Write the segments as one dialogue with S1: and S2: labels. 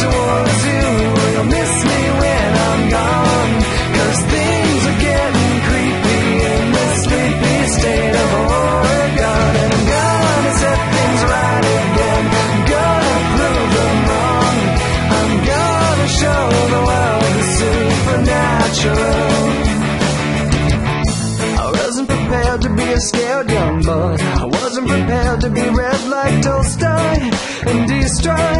S1: towards you. a scared young boy. I wasn't prepared to be read like Tolstoy and destroy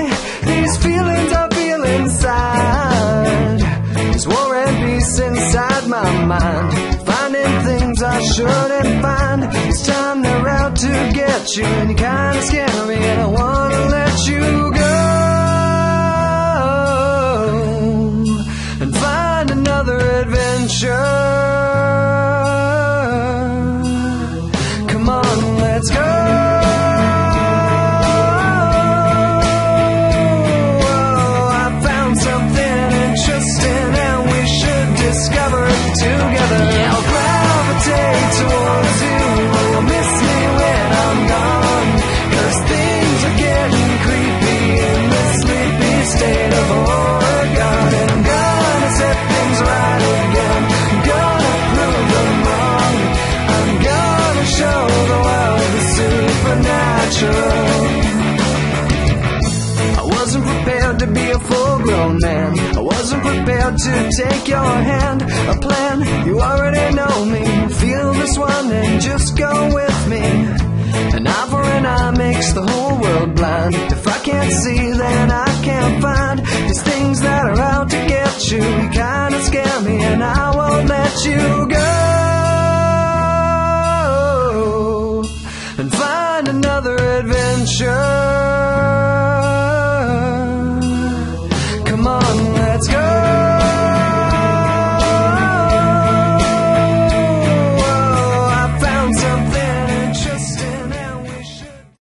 S1: these feelings I feel inside. There's war and peace inside my mind. Finding things I shouldn't find. It's time they're out to get you, and you kinda scare me, and I wanna let you go. And find another adventure. Supernatural. I wasn't prepared to be a full grown man. I wasn't prepared to take your hand. A plan, you already know me. Feel this one and just go with me. An eye for an eye makes the whole world blind. If I can't see, then I can't find. These things that are out to get you, you kinda scare me, and I won't let you.